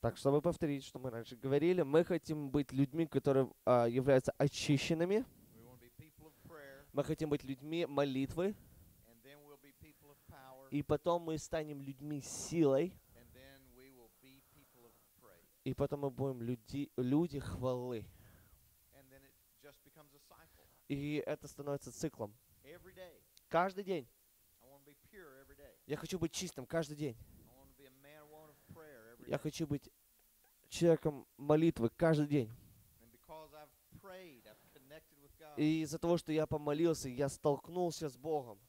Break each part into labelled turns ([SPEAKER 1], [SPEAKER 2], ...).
[SPEAKER 1] Так, чтобы повторить, что мы раньше говорили, мы хотим быть людьми, которые а, являются очищенными, мы хотим быть людьми молитвы, и потом мы станем людьми силой, и потом мы будем люди, люди хвалы. И это становится циклом. Каждый день.
[SPEAKER 2] I want to be pure every day.
[SPEAKER 1] Я хочу быть чистым каждый день. Я хочу быть человеком молитвы каждый день. И из-за того, что я помолился, я столкнулся с Богом.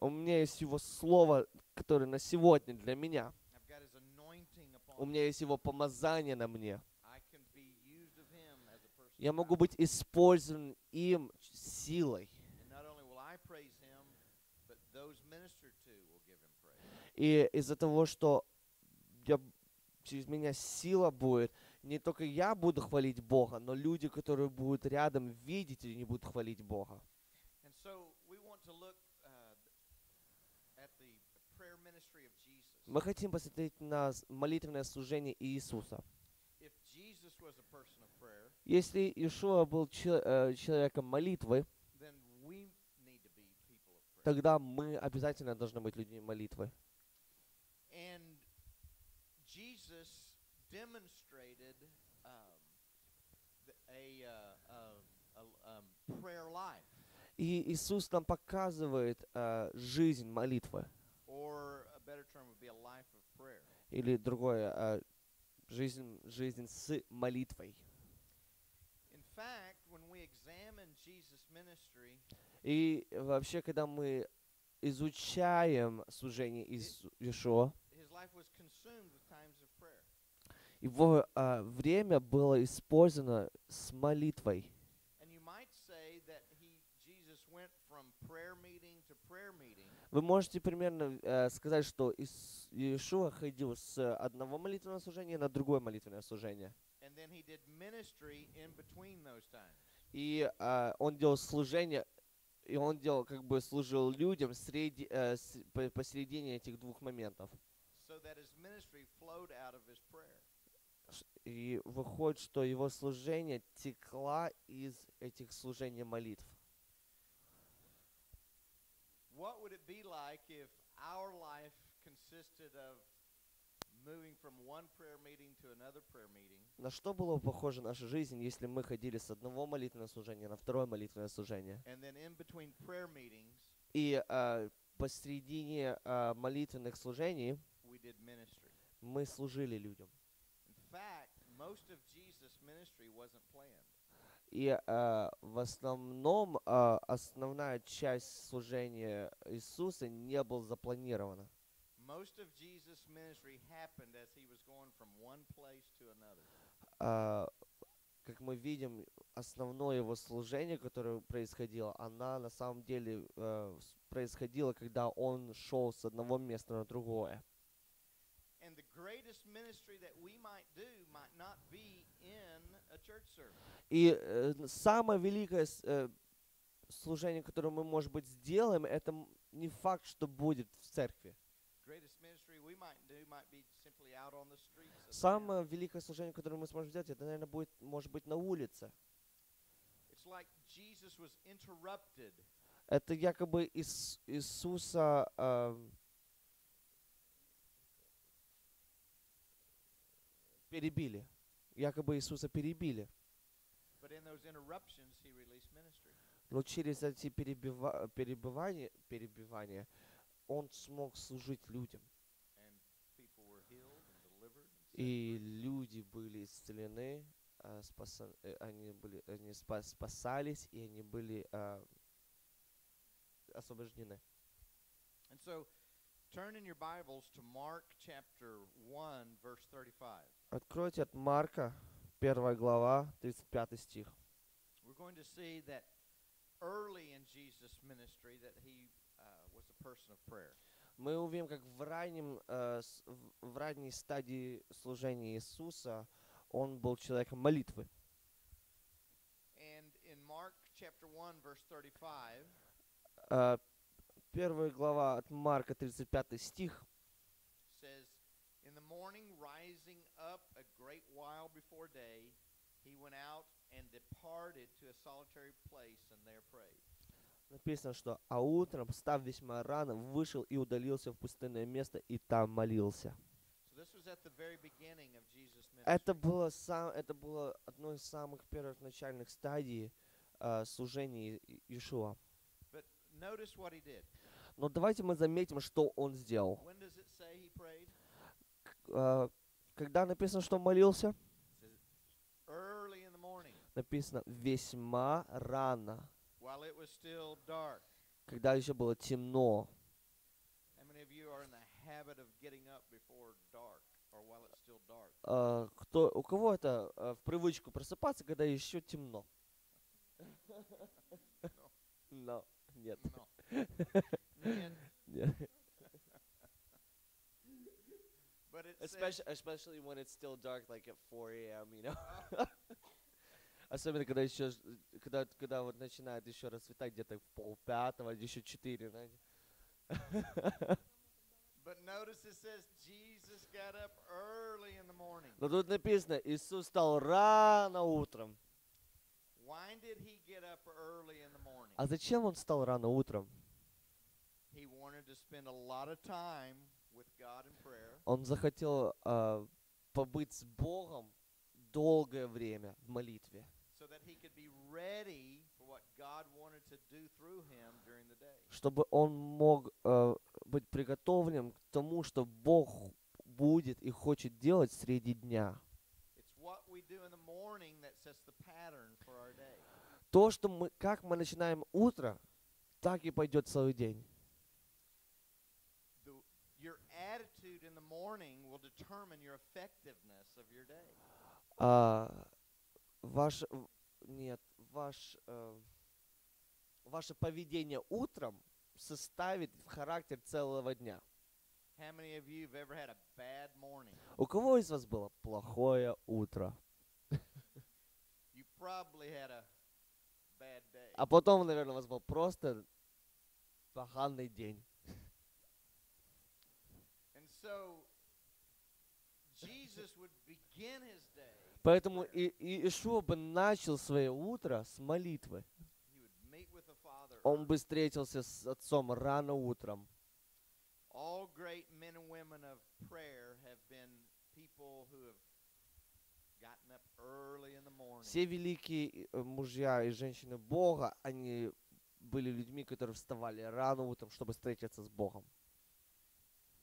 [SPEAKER 1] У меня есть Его Слово, которое на сегодня для меня. У меня есть Его помазание на мне. Я могу быть использован им силой.
[SPEAKER 2] And not only will I praise Him, but those ministered to will give Him praise.
[SPEAKER 1] И из-за того, что я, через меня сила будет, не только я буду хвалить Бога, но люди, которые будут рядом видеть и не будут хвалить Бога.
[SPEAKER 2] Uh.
[SPEAKER 1] Мы хотим посмотреть на молитвенное служение Иисуса. Если Ишуа был э, человеком молитвы, тогда мы обязательно должны быть людьми молитвы.
[SPEAKER 2] And Jesus demonstrated um, th- a, uh, uh, a um, prayer life,
[SPEAKER 1] И Иисус нам показывает э, жизнь молитвы. Или другое, э, жизнь, жизнь с молитвой. И вообще, когда мы изучаем служение Иису- Иешуа,
[SPEAKER 2] his life was consumed with times of prayer.
[SPEAKER 1] Его а, время было использовано с молитвой. Вы можете примерно э, сказать, что Ис- Иешуа ходил с одного молитвенного служения на другое молитвенное служение. И а, он делал служение, и он делал, как бы служил людям среди, э, с- по- посередине этих двух моментов.
[SPEAKER 2] So that his ministry flowed out of his prayer.
[SPEAKER 1] Ш- И выходит, что его служение текла из этих служений молитв.
[SPEAKER 2] What would it be like if our life consisted of moving from one prayer meeting to another prayer meeting,
[SPEAKER 1] На что было бы похожа наша жизнь, если мы ходили с одного молитвенного служения на второе молитвенное служение?
[SPEAKER 2] and then in between prayer meetings,
[SPEAKER 1] И а, посредине а, молитвенных служений
[SPEAKER 2] we did ministry?
[SPEAKER 1] мы служили людям.
[SPEAKER 2] In fact, most of Jesus' ministry wasn't planned.
[SPEAKER 1] И а, в основном а, основная часть служения Иисуса не была запланирована.
[SPEAKER 2] Most of Jesus' ministry happened as he was going from one place to another.
[SPEAKER 1] А, как мы видим, основное его служение, которое происходило, она на самом деле э, происходила, когда он шел с одного места на другое.
[SPEAKER 2] And the greatest ministry that we might do
[SPEAKER 1] И э, самое великое э, служение, которое мы, может быть, сделаем, это не факт, что будет в церкви. Самое великое служение, которое мы сможем сделать, это, наверное, будет, может быть, на улице. Это якобы Ис- Иисуса эм, перебили. Якобы Иисуса перебили. Но через эти перебива- перебивания, перебивания он смог служить людям. И люди были исцелены, а, спаса- э, они, были, они спа- спасались, и они были а, освобождены.
[SPEAKER 2] And so, turn in your Bibles to Mark chapter 1, verse 35.
[SPEAKER 1] Откройте от Марка, 1 глава, 35 стих.
[SPEAKER 2] We're going to see that early in Jesus' ministry that he uh, was a person of prayer.
[SPEAKER 1] Мы увидим, как в, раннем, э, в- ранней стадии служения Иисуса он был человеком молитвы.
[SPEAKER 2] And in Mark chapter 1, verse 35,
[SPEAKER 1] Э, Первая глава от Марка, 35 стих.
[SPEAKER 2] says, In the morning, rising up a great while before day, he went out and departed to a solitary place and there prayed.
[SPEAKER 1] Написано, что «А утром, встав весьма рано, вышел и удалился в пустынное место, и там молился». Это было, сам, это было одной из самых первых начальных стадий э, служения Иешуа. Но давайте мы заметим, что он сделал. Э, когда написано, что молился, написано «весьма рано», когда еще было темно. Э, кто, у кого это э, в привычку просыпаться, когда еще темно? Но, нет.
[SPEAKER 2] No.
[SPEAKER 1] Нет.
[SPEAKER 2] But it says,
[SPEAKER 1] Especially, especially when it's still dark, like at 4 a.m., you know? Особенно, когда еще, когда, когда вот начинает еще расцветать где-то в пол пятого, еще четыре, знаете.
[SPEAKER 2] but notice it says Jesus got up early in the morning.
[SPEAKER 1] Но тут написано, Иисус стал рано утром.
[SPEAKER 2] Why did he get up early in the morning?
[SPEAKER 1] А зачем он встал рано утром?
[SPEAKER 2] He wanted to spend a lot of time
[SPEAKER 1] Он захотел а, побыть с Богом долгое время в молитве, чтобы он мог а, быть приготовлен к тому, что Бог будет и хочет делать среди дня. То, что мы, как мы начинаем утро, так и пойдет целый день.
[SPEAKER 2] The, your attitude in the morning will determine your effectiveness of your day.
[SPEAKER 1] А, ваш, нет, ваш, э, ваше поведение утром составит характер целого дня.
[SPEAKER 2] How many of you have ever had a bad morning?
[SPEAKER 1] У кого из вас было плохое утро? А потом, наверное, у вас был просто поганый день.
[SPEAKER 2] And so Jesus would begin his day.
[SPEAKER 1] Поэтому и, и Иешуа бы начал свое утро с молитвы. Он бы встретился с отцом рано утром. Все великие э, мужья и женщины Бога, они были людьми, которые вставали рано утром, чтобы встретиться с Богом.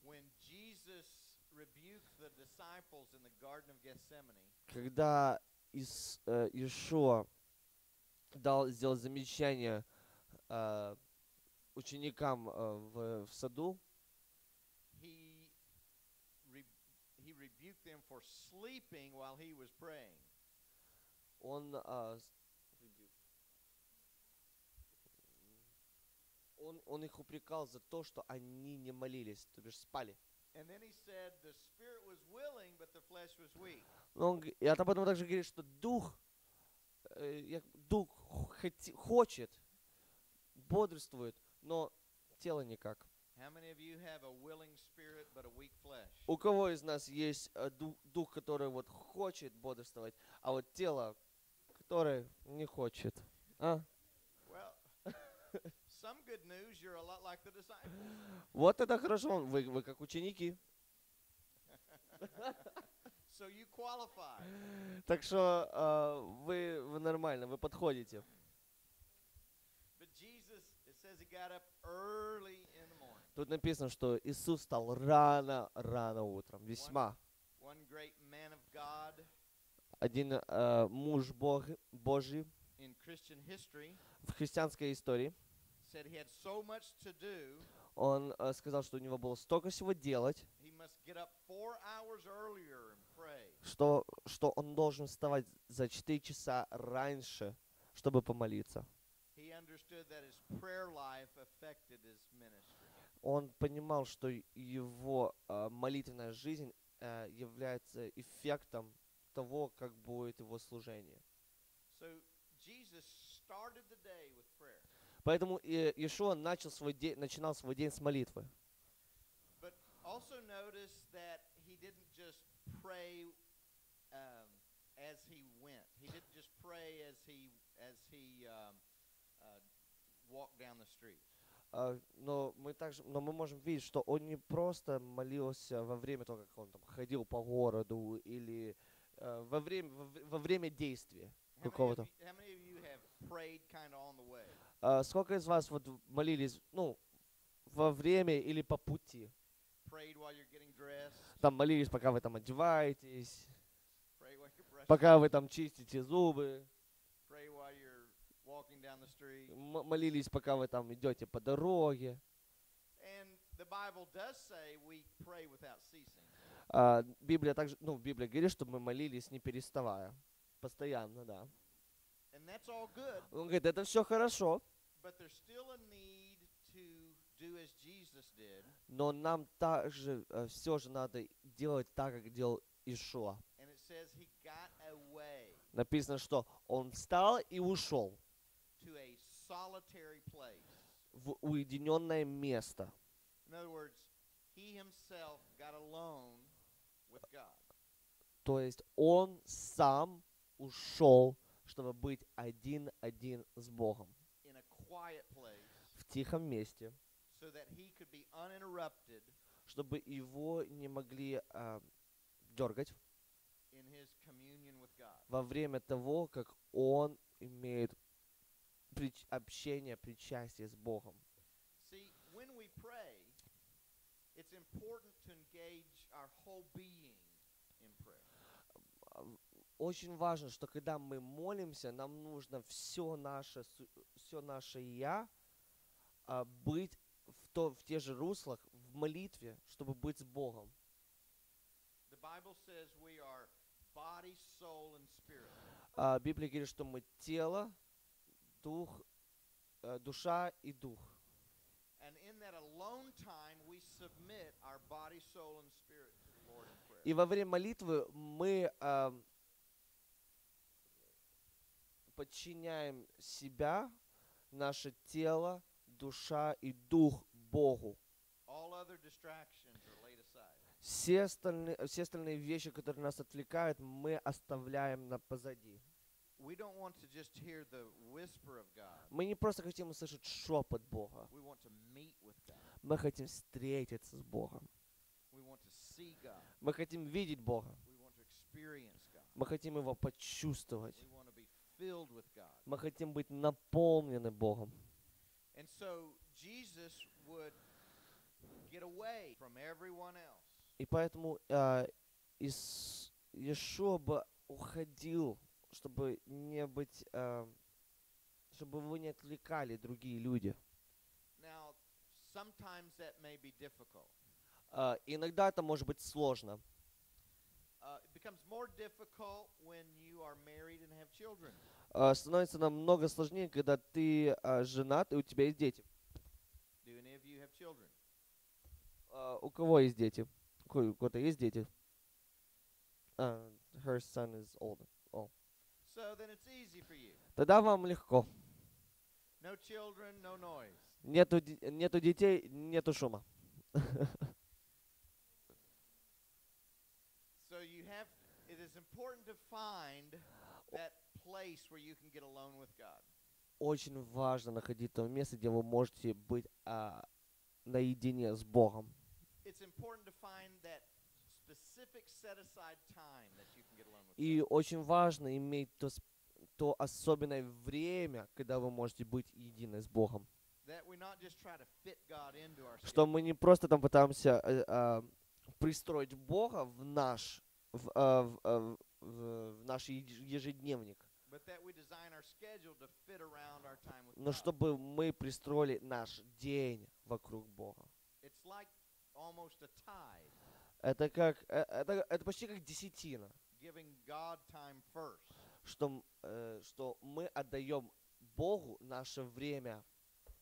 [SPEAKER 2] When Jesus rebuked the disciples in the Garden of Gethsemane,
[SPEAKER 1] Когда Ис, э, Иешуа дал, сделал замечание э, ученикам э, в, в саду, он, с- он, он их упрекал за то, что они не молились, то бишь спали.
[SPEAKER 2] And then he said, The spirit was willing, but the flesh was weak.
[SPEAKER 1] Но он, и это потом также говорит, что дух, э, дух хоти- хочет, бодрствует, но тело никак. У кого из нас есть э, ду- дух, который вот хочет бодрствовать, а вот тело, которое не хочет? А?
[SPEAKER 2] Well,
[SPEAKER 1] Вот это хорошо, вы, вы как ученики.
[SPEAKER 2] So you qualify.
[SPEAKER 1] Так что э, вы, вы нормально, вы подходите. Тут написано, что Иисус стал рано-рано утром, весьма. Один э, муж Бог, Божий в христианской истории, он э, сказал, что у него было столько всего делать,
[SPEAKER 2] he must get up four hours earlier and pray.
[SPEAKER 1] что, что он должен вставать за 4 часа раньше, чтобы помолиться.
[SPEAKER 2] He understood that his prayer life affected his ministry.
[SPEAKER 1] Он понимал, что его э, молитвенная жизнь э, является эффектом того, как будет его служение.
[SPEAKER 2] So Jesus started the day with.
[SPEAKER 1] Поэтому Иешуа начал свой день, начинал свой день с молитвы.
[SPEAKER 2] But also notice that he didn't just pray um, as he went. He didn't just pray as he as he um, uh, walked down the street.
[SPEAKER 1] А, Но мы также, но мы можем видеть, что он не просто молился во время того, как он там ходил по городу или э, во время во, во время действия какого-то.
[SPEAKER 2] kind of
[SPEAKER 1] А сколько из вас вот молились, ну, во время или по пути? Там молились, пока вы там одеваетесь, пока вы там чистите зубы, молились, пока вы там идете по дороге. А, Библия также, ну, Библия говорит, что мы молились не переставая. Постоянно, да. Он говорит, это все хорошо, но нам также все же надо делать так, как делал Ишуа. Написано, что он встал и ушел в уединенное место. То есть он сам ушел, чтобы быть один-один с Богом в тихом месте, чтобы его не могли а, дергать во время того, как он имеет прич- общение, причастие с Богом.
[SPEAKER 2] See, when we pray, it's important to engage our whole being in prayer.
[SPEAKER 1] А, в- Очень важно, что когда мы молимся, нам нужно все наше, все наше я а, быть в, то, в те же руслах, в молитве, чтобы быть с Богом.
[SPEAKER 2] Body.
[SPEAKER 1] А, Библия говорит, что мы тело, дух, э, душа и дух. И во время молитвы мы а, подчиняем себя, наше тело, душа и дух Богу. Все остальные, все остальные вещи, которые нас отвлекают, мы оставляем на позади. Мы не просто хотим услышать шепот Бога. Мы хотим встретиться с Богом. Мы хотим видеть Бога. Мы хотим Его почувствовать. Мы хотим быть наполнены Богом. И поэтому э, Ис- Иешуа бы уходил, чтобы не быть, э, чтобы его не отвлекали другие люди.
[SPEAKER 2] Now, sometimes that may be difficult.
[SPEAKER 1] Э, иногда это может быть сложно.
[SPEAKER 2] Uh.
[SPEAKER 1] Э, становится намного сложнее, когда ты э, женат и у тебя есть дети.
[SPEAKER 2] Do any of you have children?
[SPEAKER 1] Э, у кого есть дети? У ко- у кого-то есть дети? Uh, her son is older.
[SPEAKER 2] So then it's easy for you.
[SPEAKER 1] Тогда вам легко.
[SPEAKER 2] No children, no noise.
[SPEAKER 1] Нету, нету детей, нету шума.
[SPEAKER 2] So you have, it is important to find that place where you can get alone with God.
[SPEAKER 1] Очень важно находить то место, где вы можете быть а, наедине с Богом. И очень важно иметь то, то особенное время, когда вы можете быть едины с Богом. Что мы не просто там пытаемся э, а, пристроить Бога в наш, в, а, в, а, в- в- наш еж- ежедневник, но чтобы мы пристроили наш день вокруг Бога. Это как, э, это, это почти как десятина. что, э, что мы отдаем Богу наше время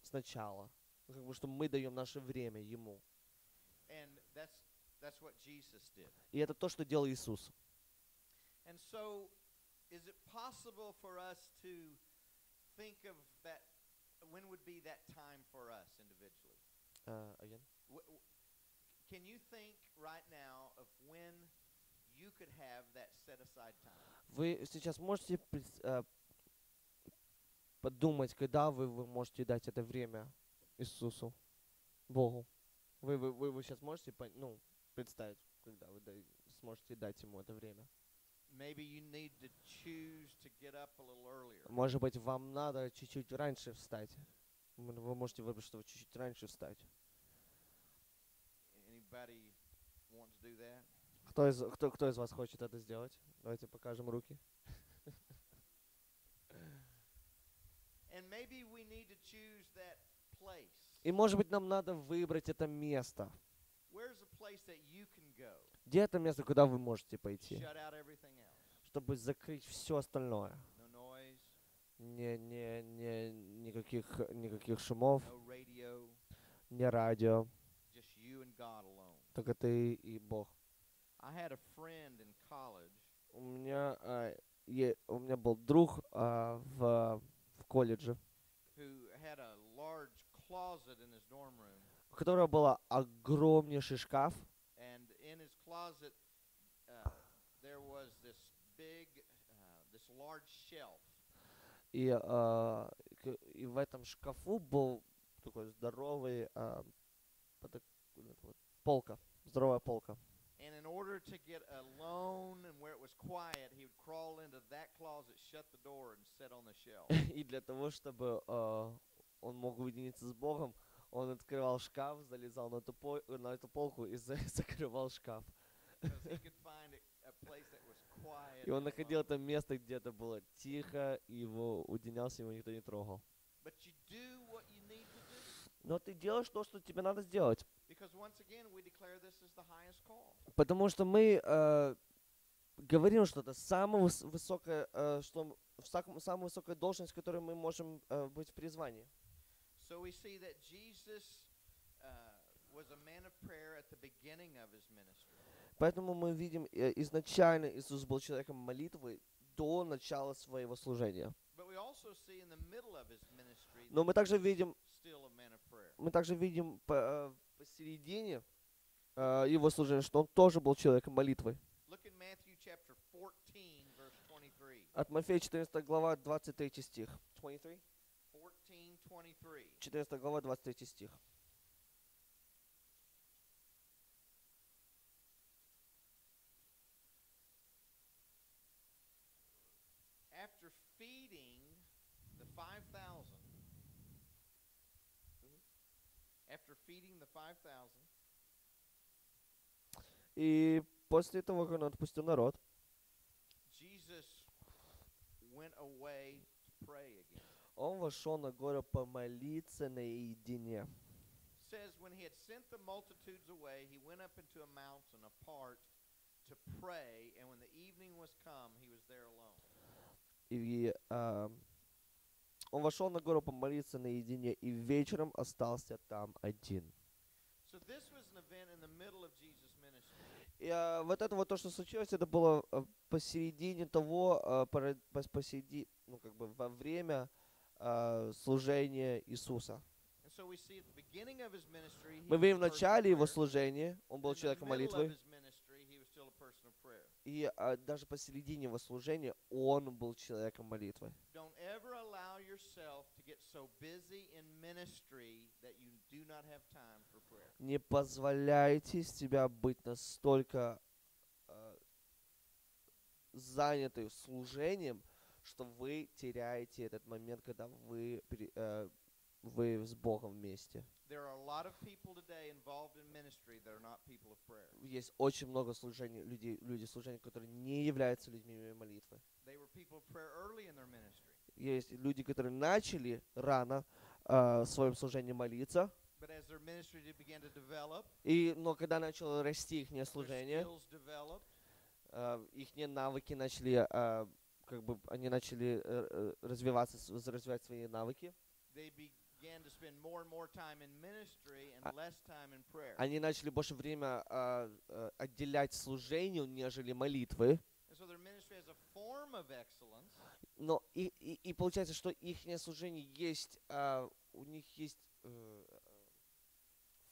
[SPEAKER 1] сначала. Ну, Как бы, что мы даем наше время Ему.
[SPEAKER 2] And that's that's what Jesus did.
[SPEAKER 1] И это то, что делал Иисус. Э, again?
[SPEAKER 2] Can you think right now of when you could have that set aside time?
[SPEAKER 1] Вы сейчас можете э, подумать, когда вы, вы можете дать это время Иисусу, Богу? Вы, вы, вы, вы сейчас можете ну, представить, когда вы сможете дать Ему это время? Может быть, вам надо чуть-чуть раньше встать. Вы можете выбрать, что вы чуть-чуть раньше встать. Кто из, кто, кто из вас хочет это сделать? Давайте покажем руки. И может быть, нам надо выбрать это место.
[SPEAKER 2] Where's a place that you can go?
[SPEAKER 1] Где это место, куда вы можете пойти? Чтобы закрыть все остальное. Не, не, не, никаких, никаких шумов, не радио, только ты и Бог. У меня, а, е- у меня был друг а, в, в колледже, у которого был огромнейший шкаф,
[SPEAKER 2] closet uh, there was this big, uh, this large shelf,
[SPEAKER 1] и, к- и в этом шкафу был такой здоровый поток- вот полка, здоровая полка.
[SPEAKER 2] and in order to get alone and where it was quiet, he would crawl into that closet, shut the door, and sit on the shelf.
[SPEAKER 1] И для того, чтобы а, он мог уединиться с Богом, он открывал шкаф, залезал на эту, по- на эту полку и за- закрывал шкаф. И он находил это место, где это было тихо, и его уединялся, его никто не трогал. Но ты делаешь то, что тебе надо сделать. Потому что мы э, говорим, что это самая выс- высокая, э, что самая высокая должность, которой мы можем э, быть в призвании.
[SPEAKER 2] So we see that Jesus uh, was a man of prayer at the beginning of his ministry.
[SPEAKER 1] Поэтому мы видим, э, изначально Иисус был человеком молитвы до начала своего служения. Но мы также видим, мы также видим по- э, посередине э, его служения, что он тоже был человеком молитвы.
[SPEAKER 2] Look in Matthew chapter 14, verse 23.
[SPEAKER 1] От Матфея 14 глава 23 стих. 23?
[SPEAKER 2] 14, 23.
[SPEAKER 1] 14 глава 23 стих.
[SPEAKER 2] After feeding the 5,000, after feeding the 5,000,
[SPEAKER 1] И после того, как он отпустил народ,
[SPEAKER 2] Jesus went away to pray again.
[SPEAKER 1] он вошел на гору помолиться наедине.
[SPEAKER 2] says when he had sent the multitudes away, he went up into a mountain apart to pray, and when the evening was come, he was there alone.
[SPEAKER 1] И а, он вошел на гору помолиться наедине, и вечером остался там один. И а, вот это вот то, что случилось, это было а, посередине того, а, посереди, ну как бы во время а, служения Иисуса. Мы видим в начале его служения, он был человеком молитвы, и а, даже посередине его служения он был человеком молитвы. Не позволяйте себя быть настолько а, заняты служением, что вы теряете этот момент, когда вы, э, вы с Богом вместе.
[SPEAKER 2] There are a lot of people today involved in ministry that are not people of prayer.
[SPEAKER 1] Есть очень много служений, людей, люди служения, которые не являются людьми молитвы.
[SPEAKER 2] They were people of prayer early in their ministry.
[SPEAKER 1] Есть люди, которые начали рано э, в своем служении молиться, и, но когда начало расти их служение,
[SPEAKER 2] developed,
[SPEAKER 1] их навыки начали, э, как бы они начали э, э, развиваться, развивать свои навыки, А- они начали больше время э, э, отделять служению, нежели молитвы. Но и, и, и получается, что их служение есть э, у них есть э,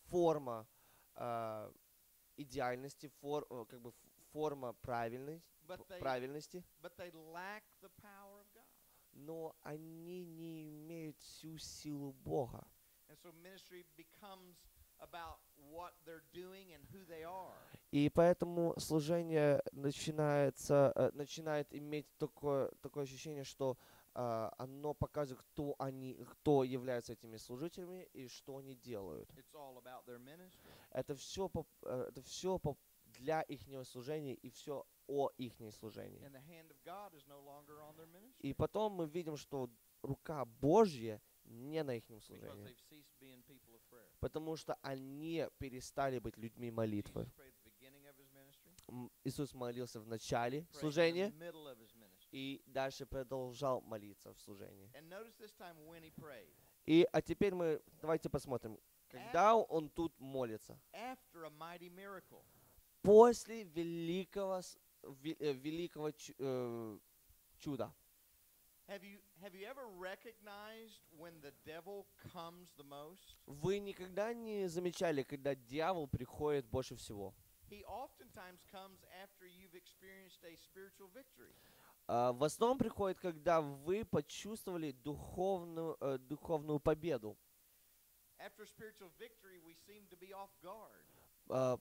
[SPEAKER 1] форма э, идеальности, фор, как бы форма
[SPEAKER 2] they
[SPEAKER 1] правильности,
[SPEAKER 2] they God.
[SPEAKER 1] но они не имеют всю силу Бога.
[SPEAKER 2] And so ministry becomes about what they're doing and who they are.
[SPEAKER 1] И поэтому служение начинается, э, начинает иметь такое, такое ощущение, что а, оно показывает, кто они, кто являются этими служителями и что они делают.
[SPEAKER 2] It's all about their ministry.
[SPEAKER 1] Это все, это все для их служения и все о их служении.
[SPEAKER 2] And the hand of God is no longer on their ministry
[SPEAKER 1] И потом мы видим, что рука Божья не на их служении, потому что они перестали быть людьми молитвы. Иисус молился в начале служения и дальше продолжал молиться в служении. И, а теперь мы, давайте посмотрим, когда он тут молится. После великого, э, великого э, чуда. Вы никогда не замечали, когда дьявол приходит больше всего?
[SPEAKER 2] He oftentimes comes after you've experienced a spiritual victory.
[SPEAKER 1] А, в основном приходит, когда вы почувствовали духовную, э, духовную победу.
[SPEAKER 2] After spiritual victory, we seem to be off guard.
[SPEAKER 1] А,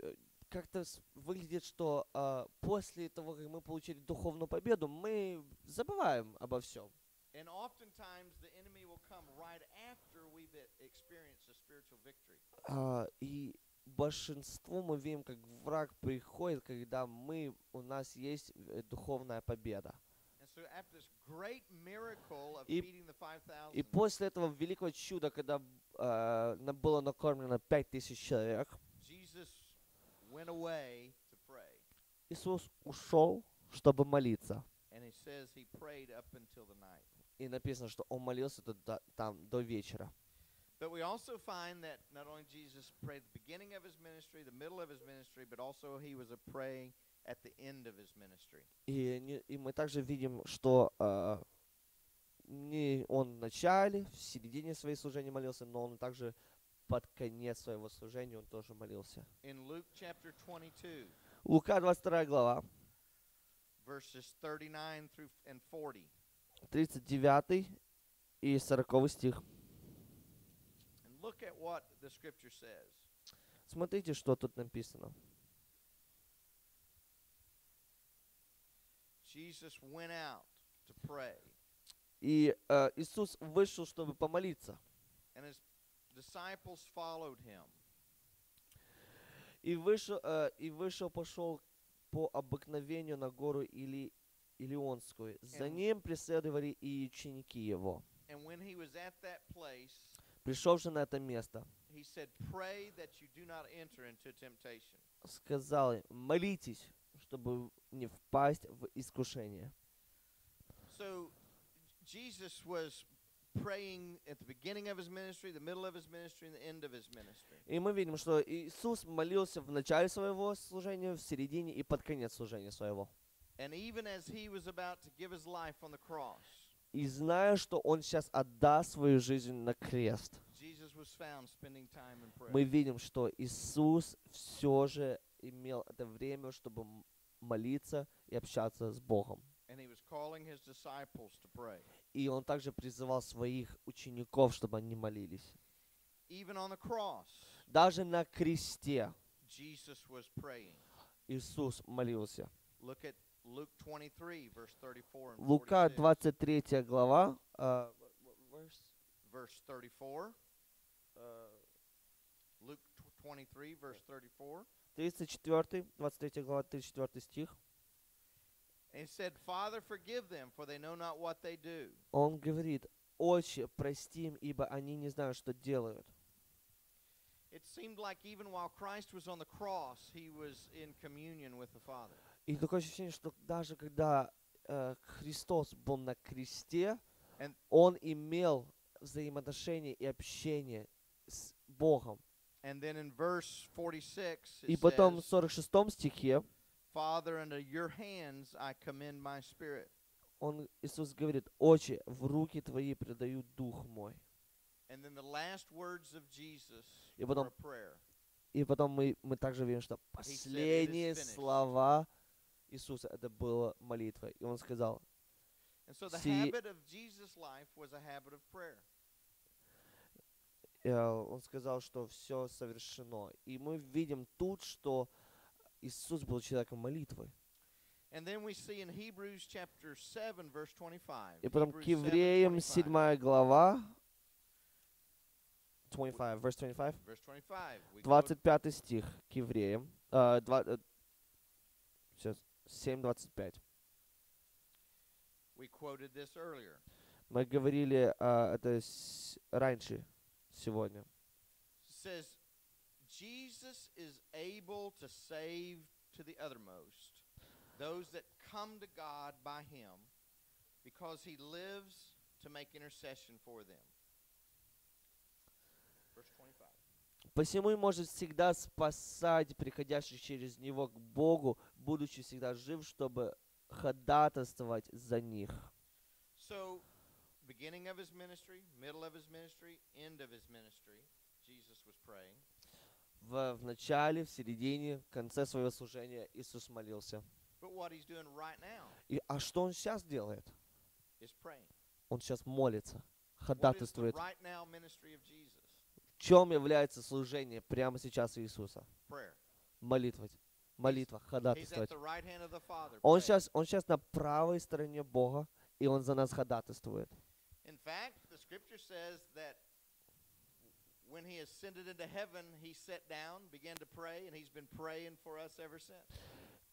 [SPEAKER 1] э, Как-то выглядит, что а, после того, как мы получили духовную победу, мы забываем обо всем.
[SPEAKER 2] And oftentimes the enemy will come right after we've e- experienced a spiritual victory.
[SPEAKER 1] А, и большинство мы видим, как враг приходит, когда мы, у нас есть э, духовная победа. И-
[SPEAKER 2] 5,000,
[SPEAKER 1] И после этого великого чуда, когда на- было накормлено пять тысяч человек,
[SPEAKER 2] Jesus went away to pray.
[SPEAKER 1] Иисус ушел, чтобы молиться.
[SPEAKER 2] And it says he prayed up until the night.
[SPEAKER 1] И написано, что он молился до- там до вечера.
[SPEAKER 2] But we also find that not only Jesus prayed at the beginning of his ministry, the middle of his ministry, but also he was a praying at the end of his ministry.
[SPEAKER 1] И, и мы также видим, что а, не он в начале, в середине своей служения молился, но он также под конец своего служения он тоже молился.
[SPEAKER 2] In Luke chapter 22,
[SPEAKER 1] Лука 22 глава,
[SPEAKER 2] verses 39 through and 40.
[SPEAKER 1] 39 и 40 стих. Смотрите, что тут написано.
[SPEAKER 2] Jesus went out to pray,
[SPEAKER 1] И э, Иисус вышел, чтобы помолиться.
[SPEAKER 2] and his disciples followed him.
[SPEAKER 1] И вышел, э, и вышел, пошел по обыкновению на гору Или, Илионскую. За ним преследовали и ученики его.
[SPEAKER 2] And when he was at that place,
[SPEAKER 1] Пришел же на это место,
[SPEAKER 2] he said, Pray that you do not enter into temptation.
[SPEAKER 1] сказал им, молитесь, чтобы не впасть в искушение.
[SPEAKER 2] So Jesus was praying at the beginning of his ministry, the middle of his ministry, and the end of his ministry.
[SPEAKER 1] И мы видим, что Иисус молился в начале своего служения, в середине и под конец служения своего.
[SPEAKER 2] And even as he was about to give his life on the cross,
[SPEAKER 1] И зная, что Он сейчас отдаст свою жизнь на крест,
[SPEAKER 2] Jesus was found spending time in prayer.
[SPEAKER 1] мы видим, что Иисус все же имел это время, чтобы молиться и общаться с Богом.
[SPEAKER 2] And he was calling his disciples to pray.
[SPEAKER 1] И Он также призывал своих учеников, чтобы они молились. Даже на кресте. Иисус молился.
[SPEAKER 2] Look at Luke 23, verse 34 and
[SPEAKER 1] Лука
[SPEAKER 2] 46.
[SPEAKER 1] 23 глава, а, verse,
[SPEAKER 2] Verse 34.
[SPEAKER 1] а,
[SPEAKER 2] Luke tw- 23, verse 34.
[SPEAKER 1] 34, 23 глава, 34 стих. Он говорит, «Отче, прости им, ибо они не знают, что делают».
[SPEAKER 2] It seemed like even while Christ was on the cross, he was in communion with the Father.
[SPEAKER 1] И такое ощущение, что даже когда э, Христос был на кресте, Он имел взаимоотношения и общение с Богом.
[SPEAKER 2] And then in verse 46,
[SPEAKER 1] И потом в
[SPEAKER 2] says,
[SPEAKER 1] 46 стихе
[SPEAKER 2] Father, into your hands I commend my spirit.
[SPEAKER 1] он, Иисус говорит, «Отче, в руки Твои предаю Дух мой».
[SPEAKER 2] And then the last words of Jesus
[SPEAKER 1] И
[SPEAKER 2] were
[SPEAKER 1] потом
[SPEAKER 2] a prayer.
[SPEAKER 1] И потом мы, мы также видим, что последние слова Иисуса это была молитва. И он сказал,
[SPEAKER 2] And so the
[SPEAKER 1] See-
[SPEAKER 2] habit of Jesus' life was a habit of prayer.
[SPEAKER 1] э, он сказал, что все совершено. И мы видим тут, что Иисус был человеком молитвы.
[SPEAKER 2] And then we see in Hebrews chapter 7 verse 25.
[SPEAKER 1] И потом к
[SPEAKER 2] Hebrews 7,
[SPEAKER 1] евреям
[SPEAKER 2] 25.
[SPEAKER 1] 7 глава, 25, verse 25,
[SPEAKER 2] Verse 25. We quote-
[SPEAKER 1] 25 стих к евреям, э, два- э, сейчас, 7.25.
[SPEAKER 2] we quoted this earlier.
[SPEAKER 1] Мы говорили э, это раньше, сегодня.
[SPEAKER 2] Says, Jesus is able to save to the uttermost those that come to God by him because he lives to make intercession for them. Verse 25.
[SPEAKER 1] Посему может всегда спасать приходящих через него к Богу, будучи всегда жив, чтобы ходатайствовать за них.
[SPEAKER 2] So, beginning of his ministry, middle of his ministry, end of his ministry, Jesus was praying.
[SPEAKER 1] В, в начале, в середине, в конце своего служения Иисус молился.
[SPEAKER 2] But what he's doing right now
[SPEAKER 1] И, а что он сейчас делает? Он сейчас молится, ходатайствует. В чем является служение прямо сейчас Иисуса?
[SPEAKER 2] Prayer.
[SPEAKER 1] Молитва. Ходатайствовать. Он сейчас, он сейчас на правой стороне Бога, и он за нас ходатайствует.
[SPEAKER 2] In fact, the scripture says that when he ascended into heaven, he sat down, began to pray, and he's been praying for us ever since.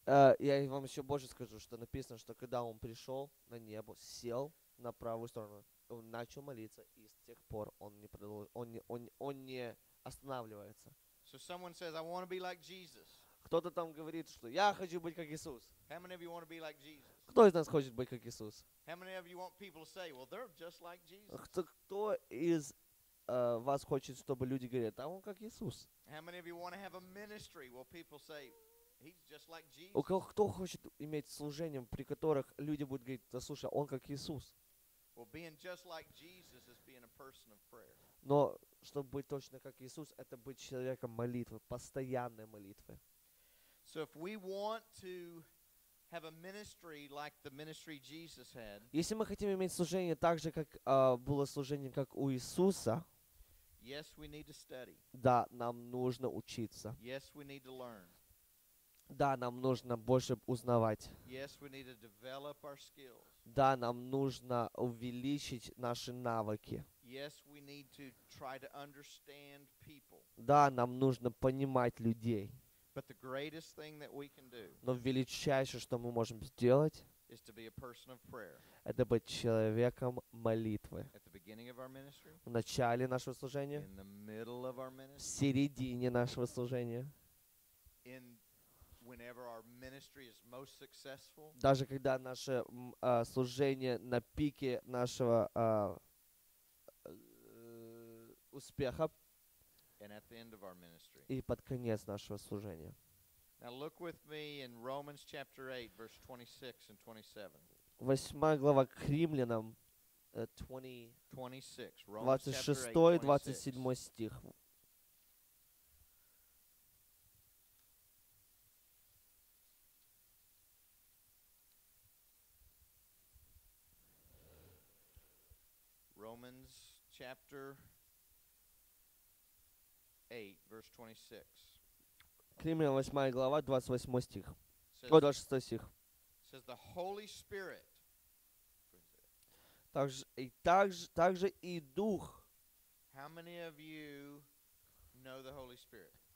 [SPEAKER 1] Э, Я вам еще больше скажу, что написано, что когда он пришел на небо, сел на правую сторону, он начал молиться, и с тех пор он не, продол- он не, он, он не останавливается.
[SPEAKER 2] So someone says, I want to be like Jesus.
[SPEAKER 1] Кто-то там говорит, что я хочу быть как Иисус.
[SPEAKER 2] How many of you want to be like Jesus?
[SPEAKER 1] Кто из нас хочет быть как Иисус?
[SPEAKER 2] How many of you want people to say, well, they're just like Jesus?
[SPEAKER 1] Кто, кто из э, вас хочет, чтобы люди говорят, а он как Иисус? У кого кто хочет иметь служение, при которых люди будут говорить, да слушай, он как Иисус. Но чтобы быть точно как Иисус, это быть человеком молитвы, постоянной молитвы.
[SPEAKER 2] So if we want to have a ministry like the ministry Jesus had,
[SPEAKER 1] Если мы хотим иметь служение так же, как а, было служение, как у Иисуса,
[SPEAKER 2] yes, we need to study.
[SPEAKER 1] да, нам нужно учиться.
[SPEAKER 2] Yes, we need to learn.
[SPEAKER 1] Да, нам нужно больше узнавать.
[SPEAKER 2] Yes, we need to develop our skills.
[SPEAKER 1] Да, нам нужно увеличить наши навыки.
[SPEAKER 2] Yes, we need to try to understand people.
[SPEAKER 1] Да, нам нужно понимать людей.
[SPEAKER 2] But the greatest thing that we can do
[SPEAKER 1] Но величайшее, что мы можем сделать, это быть человеком молитвы. В начале нашего служения, в середине нашего служения, даже когда наше а, служение на пике нашего а, э, успеха? И под конец нашего служения.
[SPEAKER 2] Now look with me in Romans chapter 8, verse 26 and 27.
[SPEAKER 1] Восьмая глава к римлянам, э, 20,
[SPEAKER 2] 26. Romans chapter 8,
[SPEAKER 1] 26
[SPEAKER 2] 26.
[SPEAKER 1] 27 стих.
[SPEAKER 2] Romans chapter 8, verse 26.
[SPEAKER 1] К римлянам 8 глава, 28 стих. О, 26 стих. Также, и также, также и Дух.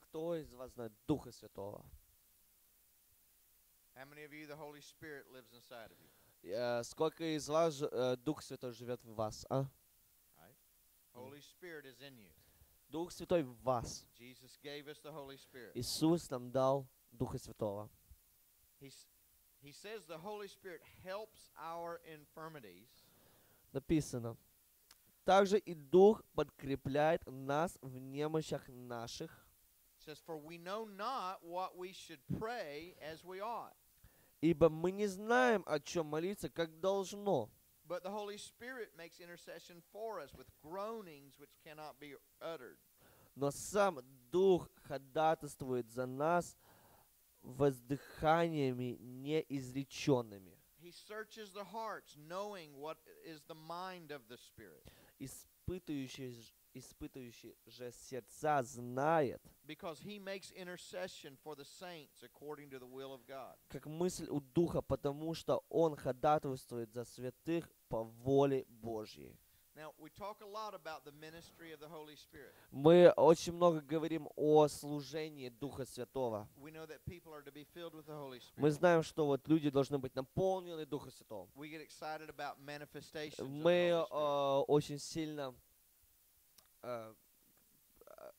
[SPEAKER 1] Кто из вас знает Духа Святого? Э, Сколько из вас э, Дух Святой живет в вас, а?
[SPEAKER 2] Holy Spirit is in you.
[SPEAKER 1] Дух Святой в вас. Иисус нам дал Духа Святого. Написано. Также и Дух подкрепляет нас в немощах наших, ибо мы не знаем, о чем молиться, как должно.
[SPEAKER 2] But the Holy Spirit makes intercession for us with groanings which cannot be uttered.
[SPEAKER 1] Но сам Дух ходатайствует за нас воздыханиями неизреченными,
[SPEAKER 2] He searches the hearts, knowing what is the mind of the Spirit.
[SPEAKER 1] испытывающий, испытывающий же сердца знает,
[SPEAKER 2] Because he makes intercession for the saints according to the will of God.
[SPEAKER 1] как мысль у Духа, потому что Он ходатайствует за святых по воле Божьей. Мы очень много говорим о служении Духа Святого. Мы знаем, что вот люди должны быть наполнены Духом Святым. Мы э, очень сильно э,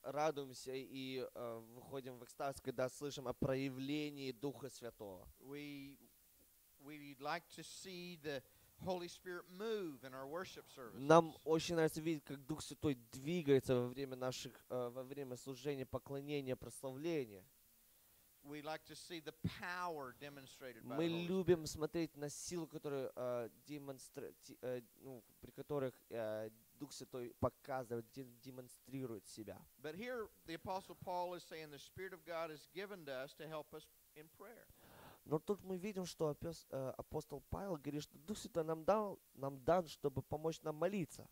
[SPEAKER 1] радуемся и э, выходим в экстаз, когда слышим о проявлении Духа Святого.
[SPEAKER 2] We we like to see the
[SPEAKER 1] Нам очень нравится видеть, как Дух Святой двигается во время наших, э, во время служения, поклонения, прославления.
[SPEAKER 2] We like to see the power demonstrated by
[SPEAKER 1] Мы любим смотреть на силу, которую, э, демонстра- э, ну, при которых э, Дух Святой показывает, де- демонстрирует себя.
[SPEAKER 2] But here, the Apostle Paul is saying the Spirit of God is given to us to help us in prayer.
[SPEAKER 1] Но тут мы видим, что э, апостол Павел говорит, что Дух Святой нам дал, нам дан, чтобы помочь нам молиться.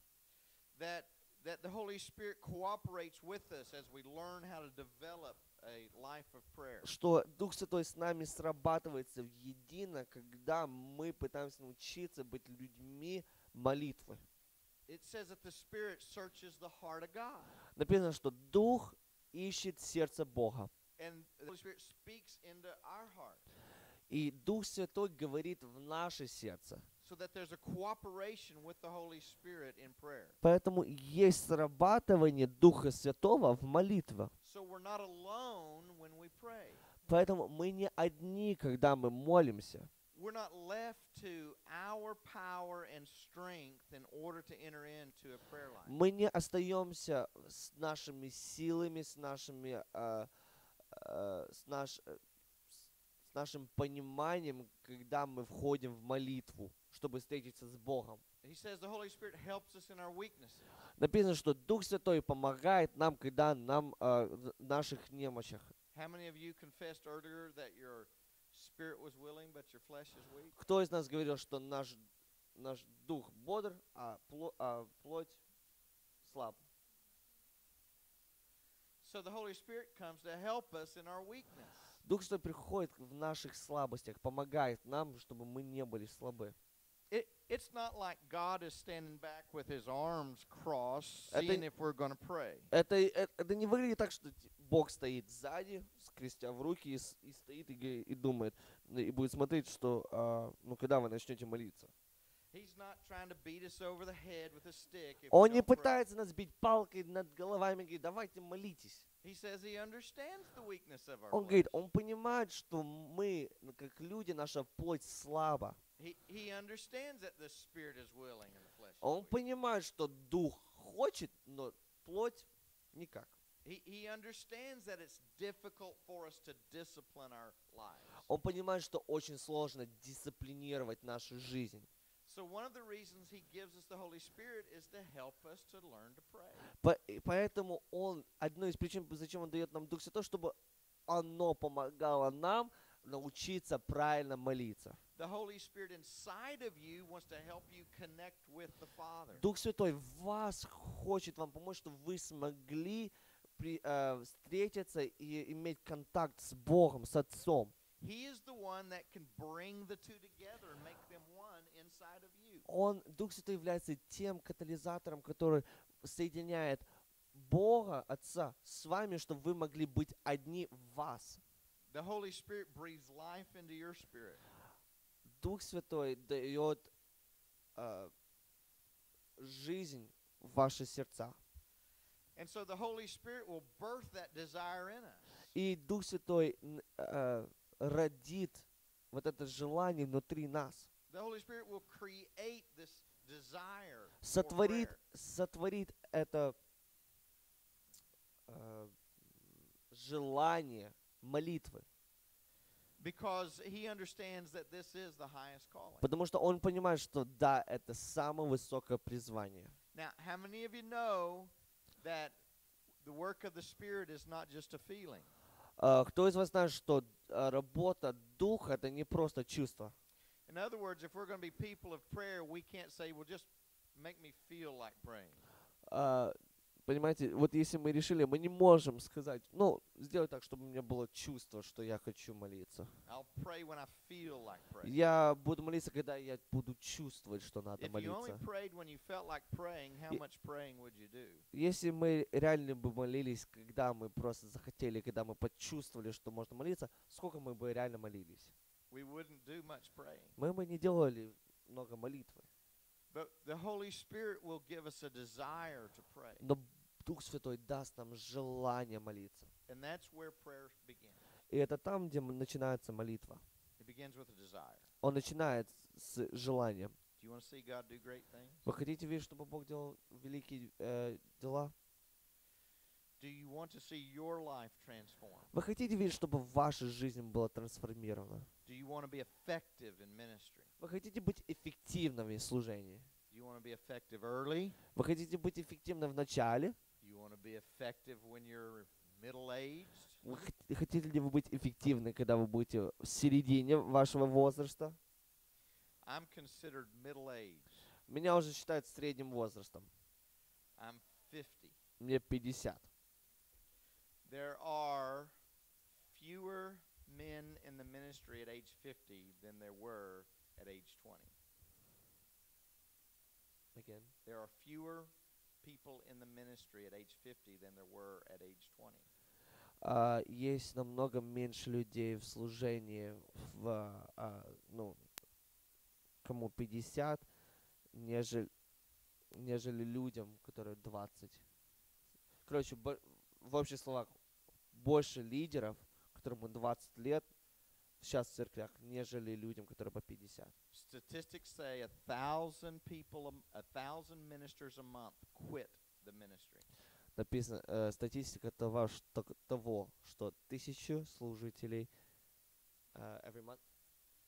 [SPEAKER 2] That that the Holy Spirit cooperates with us as we learn how to develop a life of prayer.
[SPEAKER 1] Что Дух Святой с нами срабатывается в едино, когда мы пытаемся научиться быть людьми молитвы.
[SPEAKER 2] It says that the Spirit searches the heart of God.
[SPEAKER 1] Написано, что Дух ищет сердце Бога.
[SPEAKER 2] And the Holy Spirit speaks into our heart.
[SPEAKER 1] И Дух Святой говорит в наше сердце.
[SPEAKER 2] So that there's a cooperation with the Holy Spirit in prayer.
[SPEAKER 1] Поэтому есть срабатывание Духа Святого в молитве. Поэтому мы не одни, когда мы молимся.
[SPEAKER 2] We're not left to our power and strength in order to enter into a prayer life.
[SPEAKER 1] Мы не остаемся с нашими силами, с нашими, э, э, с, наш, э, с нашим пониманием, когда мы входим в молитву, чтобы встретиться с Богом. Написано, что Дух Святой помогает нам, когда нам э, наших немощах. Кто из нас говорил, что наш, наш дух бодр, а, пло- а плоть слаб?
[SPEAKER 2] So the Holy Spirit comes to help us in our weakness.
[SPEAKER 1] Дух Святой приходит в наших слабостях, помогает нам, чтобы мы не были слабы.
[SPEAKER 2] It, it's not like God is standing back with his arms crossed,
[SPEAKER 1] Это
[SPEAKER 2] seeing
[SPEAKER 1] н-
[SPEAKER 2] if we're going to pray.
[SPEAKER 1] Это, это не выглядит так, что ти- Бог стоит сзади, скрестя в руки, и, и стоит и, и думает, и будет смотреть, что, а, ну, когда вы начнете молиться. Он не пытается нас бить палкой над головами, говорит, давайте молитесь. Он говорит, он понимает, что мы, ну, как люди, наша плоть слаба. Он понимает, что дух хочет, но плоть никак. Он понимает, что очень сложно дисциплинировать нашу жизнь.
[SPEAKER 2] So one of the reasons he gives us the Holy Spirit is to help us to learn to pray.
[SPEAKER 1] По- и Поэтому он, одной из причин, зачем он дает нам Дух Святой, чтобы оно помогало нам научиться правильно молиться.
[SPEAKER 2] The Holy Spirit inside of you wants to help you connect with the Father.
[SPEAKER 1] Дух Святой в вас хочет вам помочь, чтобы вы смогли при- э, встретиться и иметь контакт с Богом, с Отцом.
[SPEAKER 2] He is the one that can bring the two together and make them one.
[SPEAKER 1] Он, Дух Святой является тем катализатором, который соединяет Бога, Отца, с вами, чтобы вы могли быть одни в вас. Дух Святой дает э, жизнь в ваши сердца.
[SPEAKER 2] And so the Holy Spirit will birth that desire in us.
[SPEAKER 1] И Дух Святой э, родит вот это желание внутри нас. Сотворит, сотворит это э, желание молитвы. Потому что он понимает, что да, это самое высокое призвание.
[SPEAKER 2] Now, how many of you know that the work of the Spirit is not just a feeling?
[SPEAKER 1] А, Кто из вас знает, что а, работа духа это не просто чувство?
[SPEAKER 2] In other words, if we're going to be people of prayer, we can't say, well, just make me feel like praying.
[SPEAKER 1] А, Понимаете, вот если мы решили, мы не можем сказать, ну, сделать так, чтобы у меня было чувство, что я хочу молиться.
[SPEAKER 2] Like.
[SPEAKER 1] Я буду молиться, когда я буду чувствовать, что надо
[SPEAKER 2] If
[SPEAKER 1] молиться.
[SPEAKER 2] like praying?
[SPEAKER 1] Если мы реально бы молились, когда мы просто захотели, когда мы почувствовали, что можно молиться, сколько мы бы реально молились?
[SPEAKER 2] We wouldn't do much praying.
[SPEAKER 1] Мы бы не делали много молитвы.
[SPEAKER 2] But the Holy Spirit will give us a desire to pray.
[SPEAKER 1] Но Дух Святой даст нам желание молиться.
[SPEAKER 2] And that's where prayer begins.
[SPEAKER 1] И это там, где начинается молитва.
[SPEAKER 2] It begins with a desire.
[SPEAKER 1] Он начинает с желанием.
[SPEAKER 2] Do you want to see God do great things?
[SPEAKER 1] Вы хотите видеть, чтобы Бог делал великие э, дела?
[SPEAKER 2] Do you want to see your life transformed?
[SPEAKER 1] Вы хотите видеть, чтобы ваша жизнь была трансформирована? Вы хотите быть эффективными в служении? Вы хотите быть эффективным в начале? Вы хот- хотите ли вы быть эффективны, когда вы будете в середине вашего возраста? Меня уже считают средним возрастом.
[SPEAKER 2] I'm 50.
[SPEAKER 1] Мне 50.
[SPEAKER 2] There are fewer men in the ministry at age 50 than there were at age 20.
[SPEAKER 1] Again.
[SPEAKER 2] There are fewer people in the ministry at age 50 than there were at age 20.
[SPEAKER 1] А, есть намного меньше людей в служении, в, а, ну, кому 50, нежели, нежели людям, которые 20. Короче, в общих словах, больше лидеров, которым 20 лет, сейчас в церквях, нежели людям, которые по 50.
[SPEAKER 2] Statistics say a thousand people, a, thousand ministers a month quit the ministry.
[SPEAKER 1] Написано, э, статистика того, что, того, что тысячу служителей э, every month,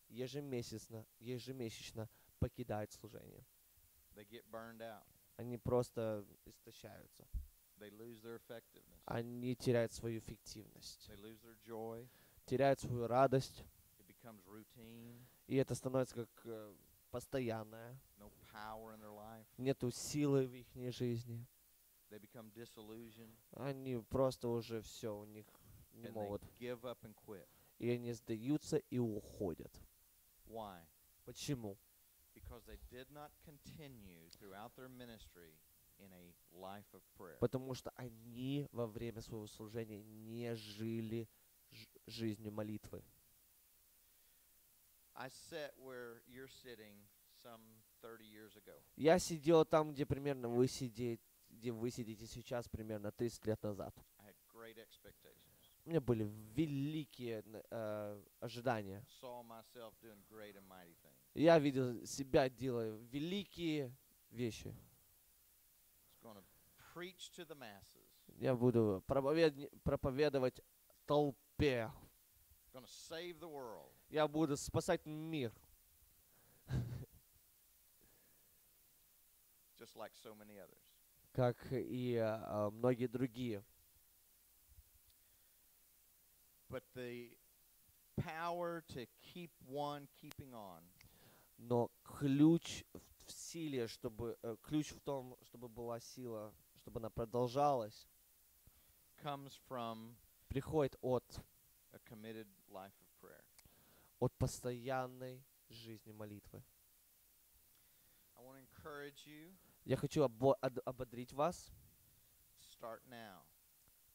[SPEAKER 1] ежемесячно, ежемесячно покидают служение.
[SPEAKER 2] They get burned out.
[SPEAKER 1] Они просто истощаются.
[SPEAKER 2] They lose their effectiveness.
[SPEAKER 1] Они теряют свою эффективность,
[SPEAKER 2] They lose their joy.
[SPEAKER 1] теряют свою радость,
[SPEAKER 2] It becomes routine.
[SPEAKER 1] и это становится как э, постоянное.
[SPEAKER 2] No power in their life.
[SPEAKER 1] Нету силы в их жизни.
[SPEAKER 2] They become disillusioned.
[SPEAKER 1] Они просто уже все, у них не могут. И они сдаются и уходят.
[SPEAKER 2] Why?
[SPEAKER 1] Почему?
[SPEAKER 2] Because they did not continue throughout their ministry
[SPEAKER 1] Потому что они во время своего служения не жили жизнью молитвы.
[SPEAKER 2] I sat where you're sitting some 30 years ago.
[SPEAKER 1] Я сидел там, где примерно вы сидите, где вы сидите сейчас, примерно 30 лет назад. У меня были великие э, ожидания. Я видел себя делая великие вещи.
[SPEAKER 2] It's going to preach to the masses.
[SPEAKER 1] Я буду проповед- проповедовать толпе.
[SPEAKER 2] Going to save the world.
[SPEAKER 1] Я буду спасать мир.
[SPEAKER 2] Just like so many others.
[SPEAKER 1] как и э, многие другие.
[SPEAKER 2] But the power to keep one keeping on
[SPEAKER 1] Но ключ в в силе, чтобы э, ключ в том, чтобы была сила, чтобы она продолжалась,
[SPEAKER 2] comes from
[SPEAKER 1] приходит от
[SPEAKER 2] a committed life of prayer.
[SPEAKER 1] от постоянной жизни молитвы.
[SPEAKER 2] I want to encourage you
[SPEAKER 1] Я хочу обо- од- ободрить вас.
[SPEAKER 2] start now,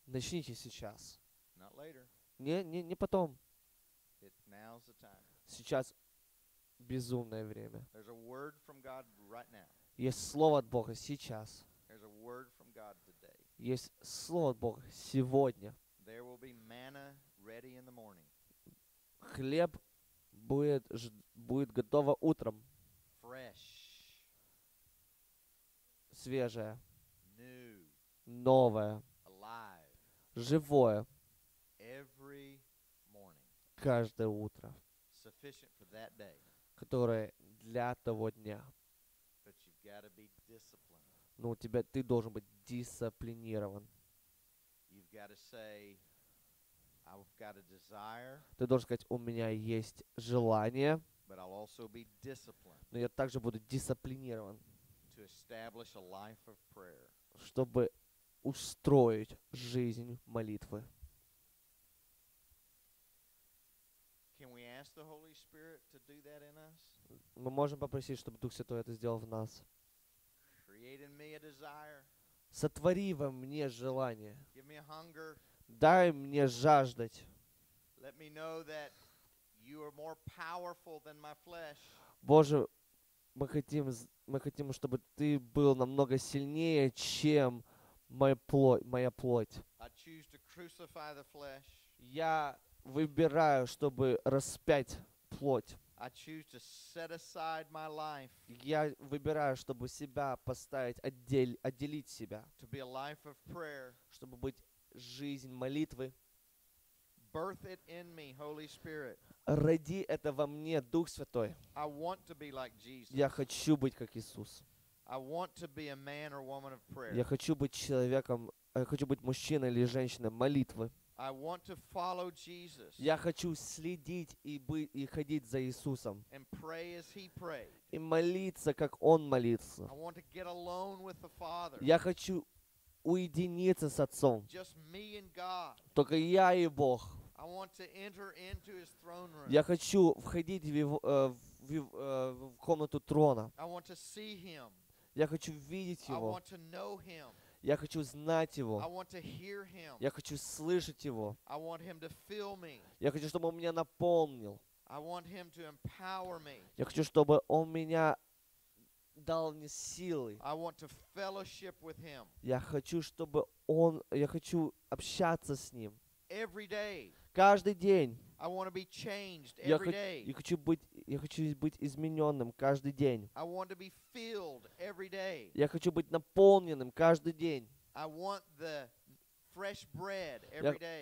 [SPEAKER 1] Начните сейчас.
[SPEAKER 2] not later.
[SPEAKER 1] Не, не, не потом.
[SPEAKER 2] It now's the time.
[SPEAKER 1] Сейчас безумное время.
[SPEAKER 2] There's a word from God right now.
[SPEAKER 1] Есть слово от Бога сейчас. Есть слово от Бога сегодня. Хлеб будет, будет готово утром.
[SPEAKER 2] fresh,
[SPEAKER 1] Свежее,
[SPEAKER 2] new,
[SPEAKER 1] новое,
[SPEAKER 2] alive,
[SPEAKER 1] живое.
[SPEAKER 2] every morning.
[SPEAKER 1] каждое утро,
[SPEAKER 2] sufficient for that day.
[SPEAKER 1] которое для того дня.
[SPEAKER 2] But you've got to be disciplined.
[SPEAKER 1] Но у тебя ты должен быть дисциплинирован. Ты должен сказать, у меня есть желание, но я также буду дисциплинирован, чтобы устроить жизнь молитвы. Мы можем попросить, чтобы Дух Святой это сделал в нас.
[SPEAKER 2] Create in me a desire.
[SPEAKER 1] Сотвори во мне желание. Дай мне жаждать. Боже, мы хотим, мы хотим, чтобы Ты был намного сильнее, чем моя плоть. Моя. Я выбираю, чтобы распять плоть. Я выбираю, чтобы себя поставить, отдель, отделить себя, чтобы быть жизнь молитвы. Роди это во мне, Дух Святой. Я хочу быть как Иисус. Я хочу быть человеком, я хочу быть мужчиной или женщиной молитвы.
[SPEAKER 2] I want to follow Jesus
[SPEAKER 1] Я хочу следить и, быть, и ходить за Иисусом.
[SPEAKER 2] and pray as he prayed.
[SPEAKER 1] И молиться, как Он молится.
[SPEAKER 2] I want to get alone with the Father.
[SPEAKER 1] Я хочу уединиться с Отцом.
[SPEAKER 2] Just me and God.
[SPEAKER 1] Только я и Бог.
[SPEAKER 2] I want to enter into his throne room.
[SPEAKER 1] Я хочу входить в, его, э, в э, в комнату трона.
[SPEAKER 2] I want to see him.
[SPEAKER 1] Я хочу видеть
[SPEAKER 2] I
[SPEAKER 1] Его.
[SPEAKER 2] want to know him.
[SPEAKER 1] Я хочу знать Его. Я хочу слышать Его. Я хочу, чтобы Он меня наполнил. Я хочу, чтобы Он меня дал мне силы. Я хочу, чтобы Он... Я хочу общаться с Ним. Каждый день. Я, хочу быть, я хочу быть измененным каждый день. Я хочу быть наполненным каждый день. Я,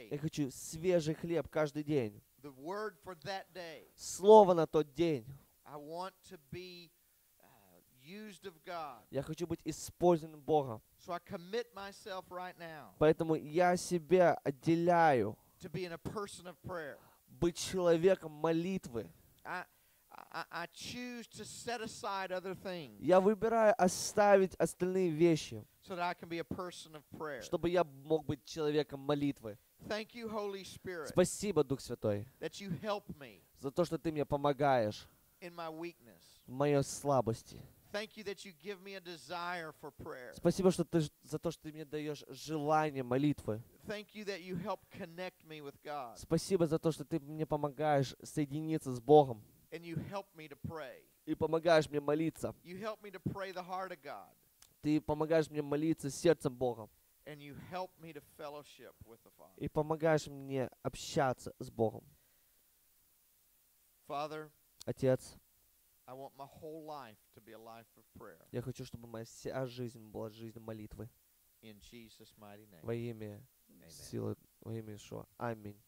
[SPEAKER 1] я хочу свежий хлеб каждый день. Слово на тот день.
[SPEAKER 2] Uh.
[SPEAKER 1] Я хочу быть использованным Богом. Поэтому я себя отделяю
[SPEAKER 2] to being a person of prayer.
[SPEAKER 1] быть человеком молитвы.
[SPEAKER 2] I, I, I choose to set aside other things
[SPEAKER 1] Я выбираю оставить остальные вещи,
[SPEAKER 2] so that I can be a person of prayer.
[SPEAKER 1] чтобы я мог быть человеком молитвы.
[SPEAKER 2] Thank you, Holy Spirit,
[SPEAKER 1] Спасибо, Дух Святой,
[SPEAKER 2] that you help me
[SPEAKER 1] за то, что ты мне помогаешь
[SPEAKER 2] in my weakness.
[SPEAKER 1] в моей слабости. Спасибо, что ты за то, что ты мне даешь желание молитвы.
[SPEAKER 2] Thank you that you help connect me with God
[SPEAKER 1] Спасибо за то, что ты мне помогаешь соединиться с Богом
[SPEAKER 2] and you help me to pray.
[SPEAKER 1] и помогаешь мне молиться.
[SPEAKER 2] You help me to pray the heart of God
[SPEAKER 1] Ты помогаешь мне молиться сердцем Богом
[SPEAKER 2] and you help me to fellowship with the Father.
[SPEAKER 1] и помогаешь мне общаться с Богом.
[SPEAKER 2] Father,
[SPEAKER 1] Отец, я хочу, чтобы моя вся жизнь была жизнью молитвы.
[SPEAKER 2] In Jesus' mighty name.
[SPEAKER 1] Во имя силы, во имя Ишуа. Аминь.